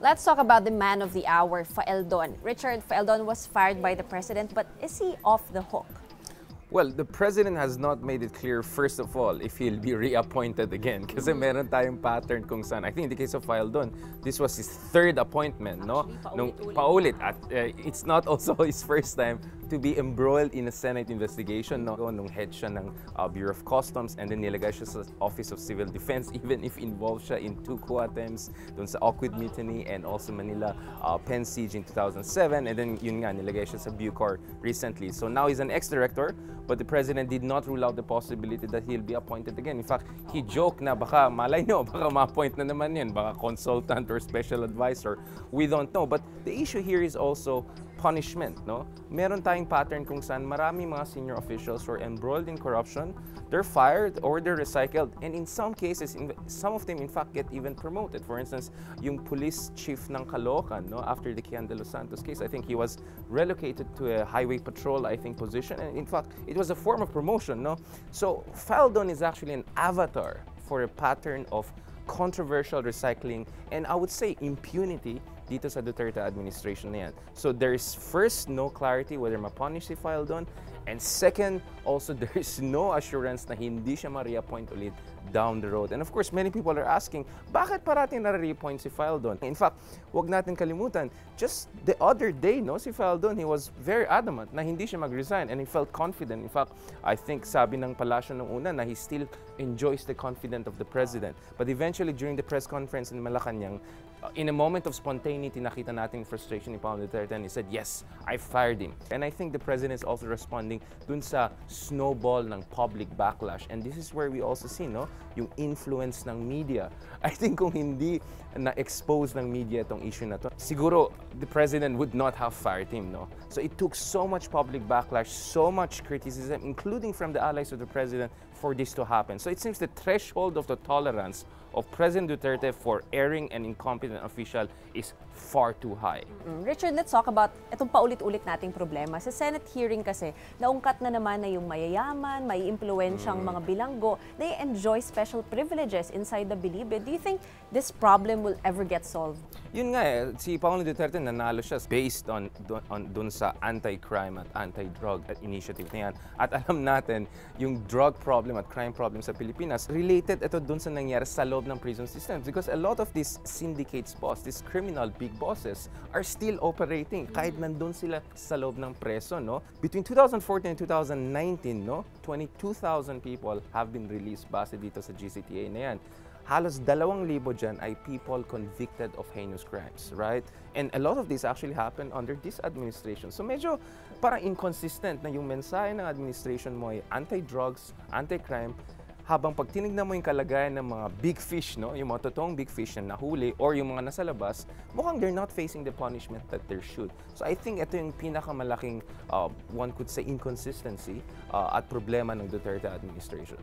Let's talk about the man of the hour, Faeldon. Richard Faeldon was fired by the president, but is he off the hook? Well, the president has not made it clear, first of all, if he'll be reappointed again. because Kasi meron tayong pattern kung saan. I think in the case of Faeldon, this was his third appointment, no? Nung paulit. At uh, it's not also his first time to be embroiled in a Senate investigation, no? Nung head siya ng uh, Bureau of Customs and then nilagay siya sa Office of Civil Defense, even if involved siya in two coup attempts dun sa Oakwood Mutiny and also Manila uh, Pen Siege in 2007. And then yun nga, nilagay siya sa Bucor recently. So now he's an ex-director, but the president did not rule out the possibility that he'll be appointed again. In fact, he joked na baka malay nyo, baka ma-appoint na naman yan, baka consultant or special advisor. We don't know. But the issue here is also punishment, no? Meron tayong pattern kung saan marami mga senior officials who are embroiled in corruption, they're fired or they're recycled, and in some cases, in, some of them in fact get even promoted. For instance, yung police chief ng Caloocan, no, after the Kian de los Santos case, I think he was relocated to a highway patrol, I think, position, and in fact, it was a form of promotion, no? So, Faeldon is actually an avatar for a pattern of controversial recycling and I would say impunity dito sa Duterte administration na yan. So there's first no clarity whether mapunish si Faldon and second also there's no assurance na hindi siya ma-reappoint ulit down the road. And of course, many people are asking, bakit parating na-reappoint si Faldon? In fact, wag natin kalimutan, just the other day, no, si Faldon, he was very adamant na hindi siya mag-resign and he felt confident. In fact, I think sabi ng palasyo nung una na he still enjoys the confidence of the president. But eventually, during the press conference in Malacanang, Uh, in a moment of spontaneity, nakita natin frustration ni Paolo Duterte and he said, yes, I fired him. And I think the president is also responding dun sa snowball ng public backlash. And this is where we also see, no, yung influence ng media. I think kung hindi na-expose ng media itong issue na to, siguro the president would not have fired him, no? So it took so much public backlash, so much criticism, including from the allies of the president, for this to happen. So it seems the threshold of the tolerance of President Duterte for erring and incompetent official is far too high. Mm, Richard, let's talk about itong paulit-ulit nating problema. Sa Senate hearing kasi, naungkat na naman na yung mayayaman, may impluensyang mga bilanggo, they enjoy special privileges inside the Bilibe. Do you think this problem will ever get solved? Yun nga eh, si Paolo Duterte nanalo siya based on, on dun sa anti-crime at anti-drug initiative na yan. At alam natin, yung drug problem at crime problem sa Pilipinas, related ito dun sa nangyari sa loob ng prison systems because a lot of these syndicates boss, these criminal big bosses are still operating kahit nandun sila sa loob ng preso, no? Between 2014 and 2019, no? 22,000 people have been released base dito sa GCTA na yan halos dalawang libo dyan ay people convicted of heinous crimes, right? And a lot of this actually happened under this administration. So medyo parang inconsistent na yung mensahe ng administration mo ay anti-drugs, anti-crime, habang pag tinignan mo yung kalagayan ng mga big fish, no? yung mga totoong big fish na nahuli or yung mga nasa labas, mukhang they're not facing the punishment that they should. So I think ito yung pinakamalaking, uh, one could say, inconsistency uh, at problema ng Duterte administration.